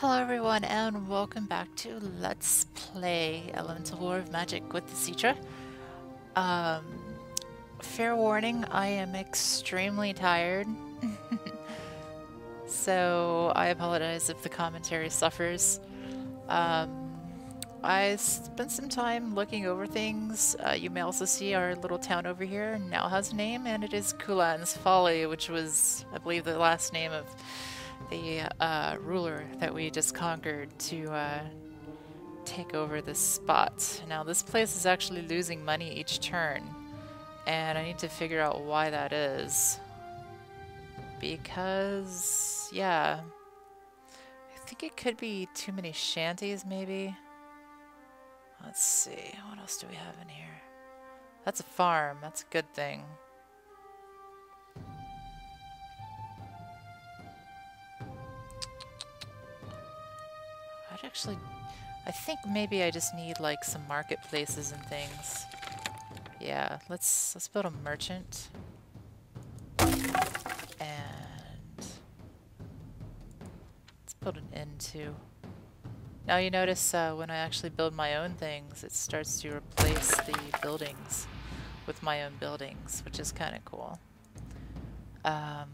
Hello everyone and welcome back to Let's Play Elemental War of Magic with Asytra. Um, fair warning, I am extremely tired. so I apologize if the commentary suffers. Um, I spent some time looking over things. Uh, you may also see our little town over here now has a name and it is Kulan's Folly, which was, I believe, the last name of the uh, ruler that we just conquered to uh, take over this spot. Now this place is actually losing money each turn and I need to figure out why that is. Because, yeah, I think it could be too many shanties maybe. Let's see, what else do we have in here? That's a farm, that's a good thing. Actually... I think maybe I just need like some marketplaces and things. Yeah, let's let's build a merchant. And let's build an inn too. Now you notice uh, when I actually build my own things, it starts to replace the buildings with my own buildings, which is kind of cool. Um,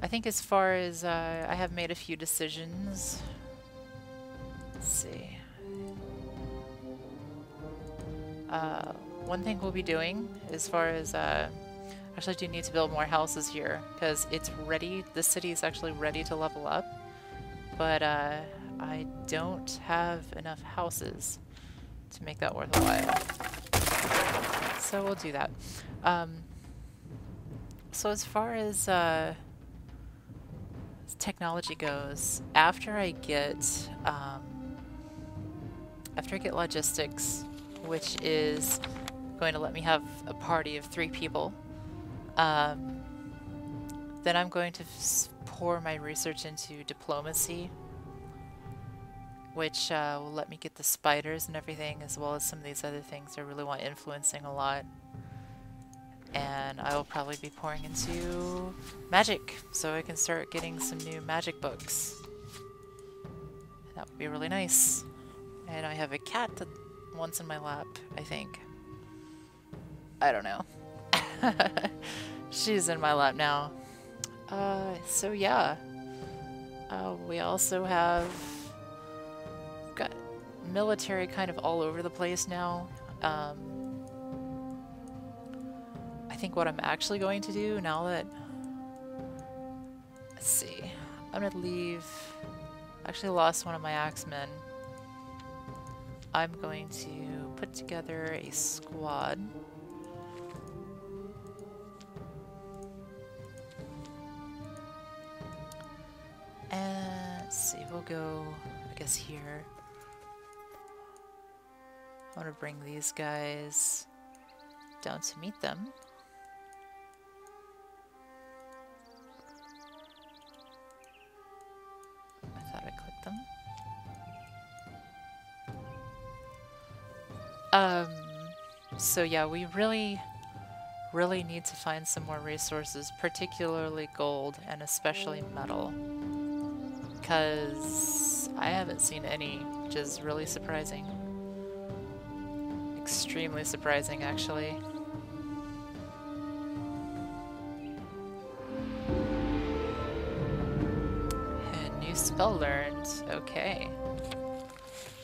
I think as far as uh, I have made a few decisions. Let's see. Uh, one thing we'll be doing as far as uh, actually do need to build more houses here because it's ready. The city is actually ready to level up, but uh, I don't have enough houses to make that worthwhile. So we'll do that. Um, so as far as uh, technology goes, after I get um, after I get logistics, which is going to let me have a party of three people, um, then I'm going to pour my research into diplomacy, which uh, will let me get the spiders and everything, as well as some of these other things I really want influencing a lot and I will probably be pouring into magic so I can start getting some new magic books. That would be really nice. And I have a cat that wants in my lap, I think. I don't know. She's in my lap now. Uh, so yeah. Uh, we also have got military kind of all over the place now. Um, think what I'm actually going to do now that... Let's see. I'm going to leave... I actually lost one of my axemen. I'm going to put together a squad. And let's see, we'll go, I guess, here. I want to bring these guys down to meet them. So yeah, we really, really need to find some more resources, particularly gold and especially metal. Because I haven't seen any, which is really surprising. Extremely surprising, actually. New spell learned. Okay.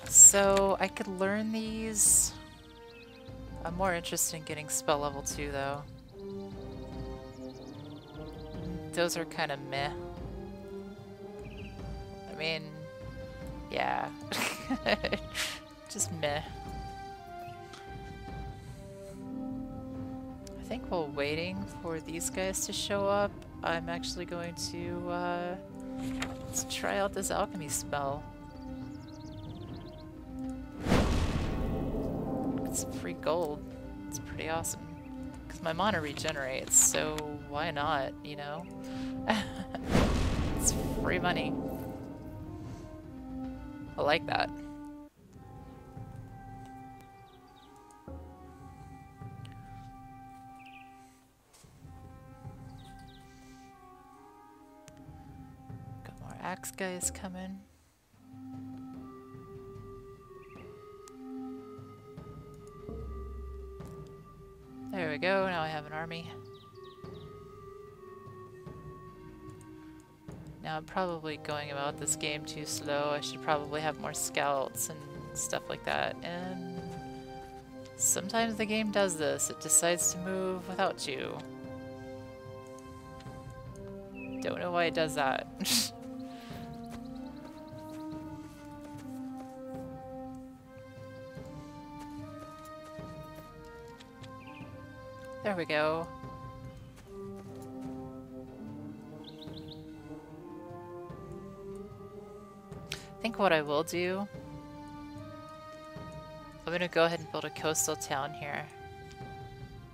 So I could learn these. I'm more interested in getting spell level 2 though. Those are kind of meh. I mean, yeah. Just meh. I think while waiting for these guys to show up, I'm actually going to uh, let's try out this alchemy spell. It's free gold. It's pretty awesome. Because my mana regenerates, so why not, you know? it's free money. I like that. Got more axe guy is coming. There we go, now I have an army. Now I'm probably going about this game too slow. I should probably have more scouts and stuff like that. And sometimes the game does this. It decides to move without you. Don't know why it does that. there we go. I think what I will do I'm gonna go ahead and build a coastal town here.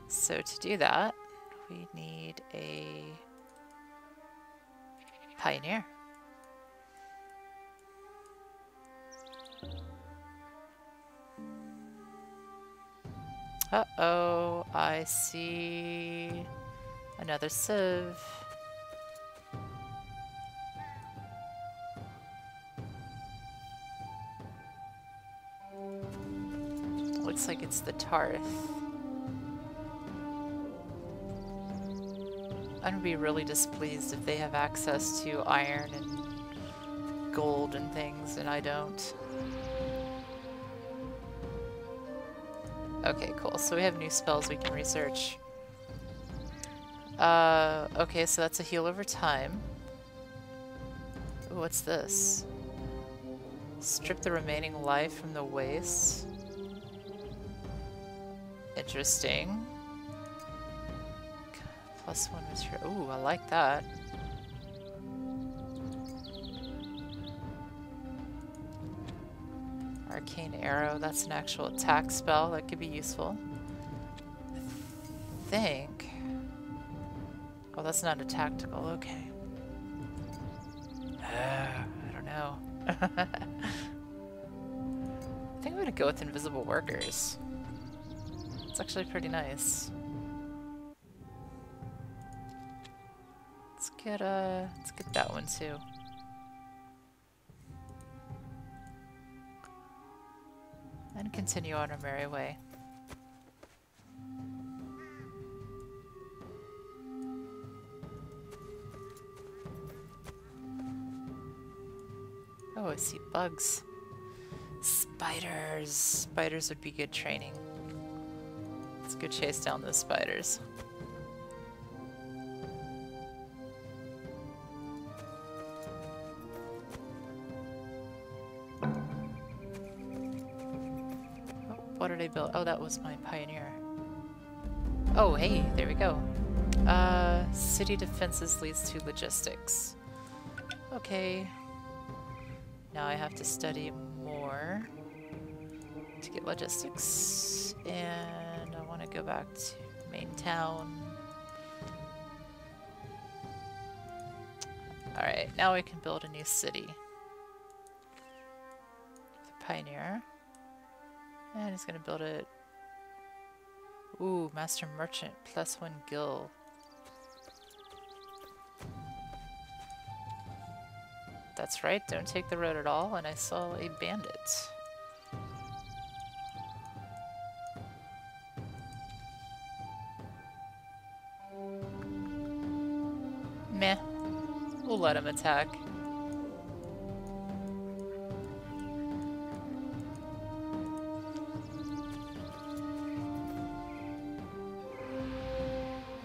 So to do that, we need a pioneer. Uh-oh, I see another sieve. Looks like it's the Tarth. I would be really displeased if they have access to iron and gold and things and I don't. Okay, cool. So we have new spells we can research. Uh, okay, so that's a heal over time. What's this? Strip the remaining life from the waste. Interesting. Plus one material. Ooh, I like that. Arcane Arrow, that's an actual attack spell. That could be useful. I think... Oh, that's not a tactical. Okay. Uh, I don't know. I think I'm gonna go with Invisible Workers. It's actually pretty nice. Let's get uh let's get that one too. And continue on our merry way. Oh, I see bugs. Spiders. Spiders would be good training. Let's go chase down those spiders. What did I build? Oh, that was my pioneer. Oh, hey, there we go. Uh, city defenses leads to logistics. Okay. Now I have to study more to get logistics. And I want to go back to main town. Alright, now we can build a new city. The Pioneer. And he's gonna build it. Ooh, Master Merchant, plus one gill. That's right, don't take the road at all, and I saw a bandit. Meh. We'll let him attack.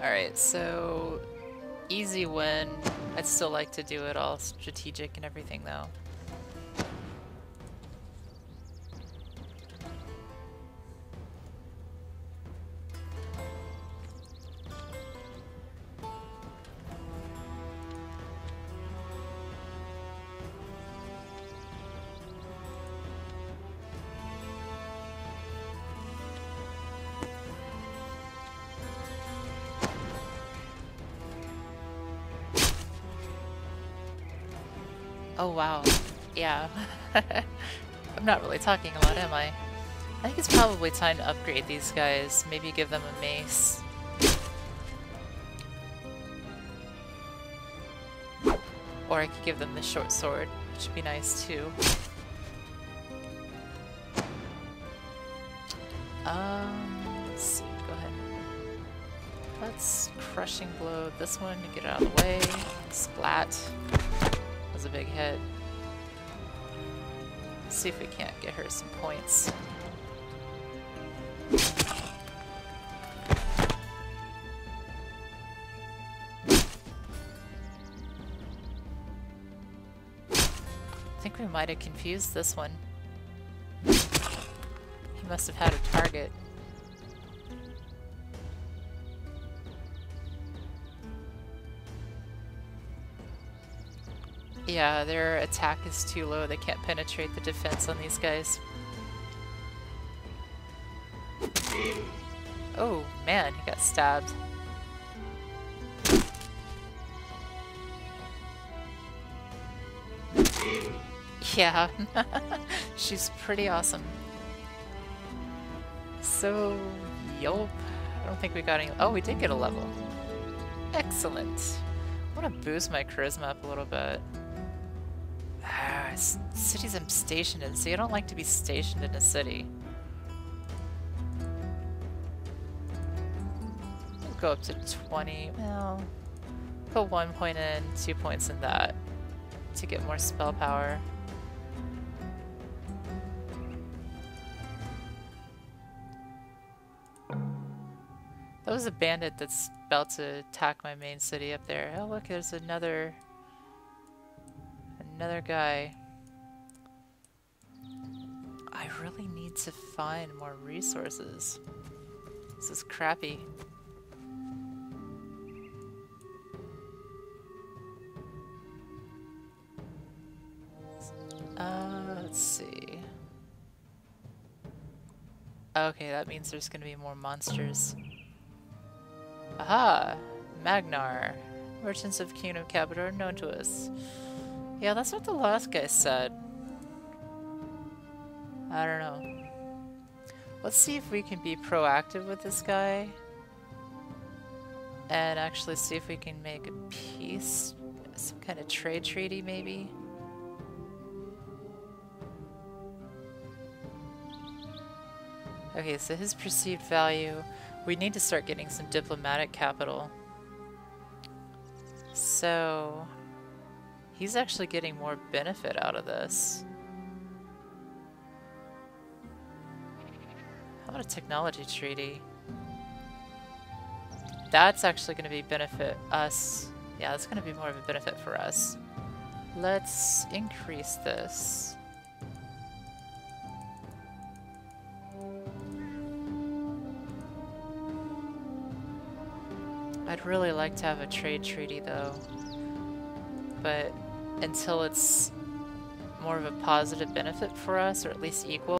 Alright, so easy win. I'd still like to do it all strategic and everything though. Oh wow, yeah. I'm not really talking a lot, am I? I think it's probably time to upgrade these guys. Maybe give them a mace. Or I could give them the short sword, which would be nice too. Um, let's see, go ahead. Let's crushing blow this one to get out of the way. Splat. A big hit. Let's see if we can't get her some points. I think we might have confused this one. He must have had a target. Yeah, their attack is too low. They can't penetrate the defense on these guys. Oh, man, he got stabbed. Yeah, she's pretty awesome. So, yup. I don't think we got any- oh, we did get a level. Excellent. I want to boost my charisma up a little bit. Cities I'm stationed in. See, I don't like to be stationed in a city. We'll go up to 20. Well, put one point in, two points in that to get more spell power. That was a bandit that's about to attack my main city up there. Oh look, there's another... Another guy. I really need to find more resources. This is crappy. Uh, let's see. Okay, that means there's gonna be more monsters. Aha! Magnar. Merchants of Kingdom Capitar are known to us. Yeah, that's what the last guy said. I don't know. Let's see if we can be proactive with this guy. And actually see if we can make a peace. Some kind of trade treaty, maybe. Okay, so his perceived value we need to start getting some diplomatic capital. So, he's actually getting more benefit out of this. About a technology treaty? That's actually going to be benefit us. Yeah, that's going to be more of a benefit for us. Let's increase this. I'd really like to have a trade treaty though. But until it's more of a positive benefit for us, or at least equal,